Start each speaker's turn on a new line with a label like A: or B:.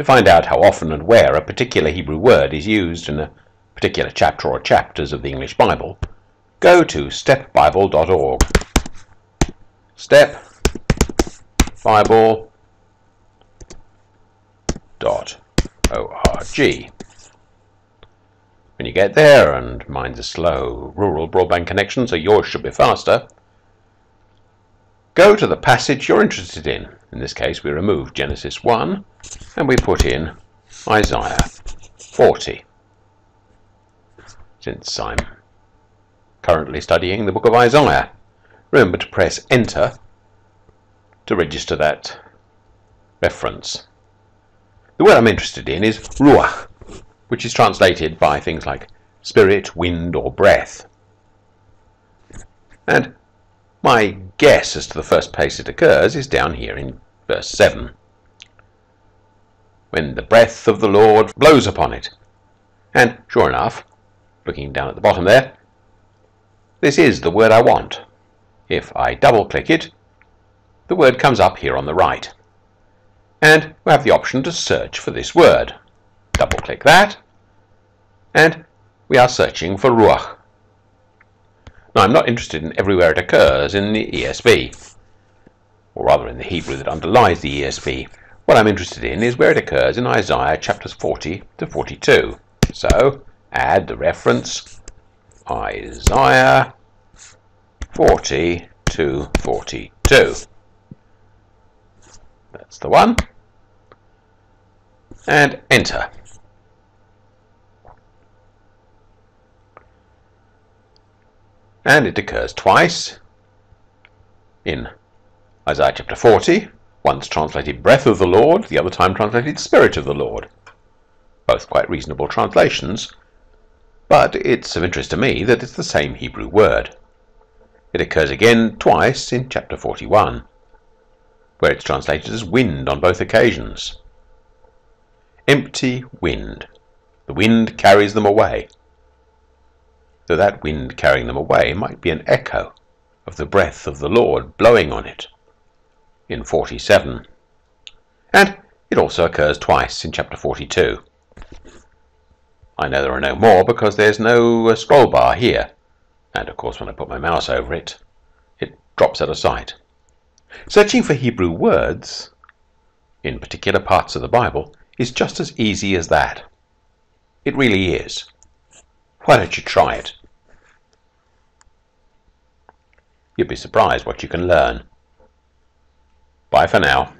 A: To find out how often and where a particular Hebrew word is used in a particular chapter or chapters of the English Bible, go to stepbible.org. stepbible.org. When you get there, and mine's a slow rural broadband connection, so yours should be faster, go to the passage you're interested in. In this case, we remove Genesis 1 and we put in Isaiah 40. Since I'm currently studying the book of Isaiah, remember to press enter to register that reference. The word I'm interested in is ruach, which is translated by things like spirit, wind, or breath. And my guess as to the first place it occurs is down here in verse 7. When the breath of the Lord blows upon it. And sure enough, looking down at the bottom there, this is the word I want. If I double click it, the word comes up here on the right. And we have the option to search for this word. Double click that, and we are searching for Ruach. Now, I'm not interested in everywhere it occurs in the ESV, or rather in the Hebrew that underlies the ESV. What I'm interested in is where it occurs in Isaiah chapters 40 to 42. So, add the reference Isaiah 40 to 42. That's the one. And enter. And it occurs twice in Isaiah chapter 40, once translated breath of the Lord, the other time translated spirit of the Lord. Both quite reasonable translations, but it's of interest to me that it's the same Hebrew word. It occurs again twice in chapter 41, where it's translated as wind on both occasions. Empty wind. The wind carries them away though that wind carrying them away might be an echo of the breath of the Lord blowing on it in 47. And it also occurs twice in chapter 42. I know there are no more because there's no uh, scroll bar here. And of course, when I put my mouse over it, it drops out of sight. Searching for Hebrew words in particular parts of the Bible is just as easy as that. It really is. Why don't you try it? You'd be surprised what you can learn. Bye for now.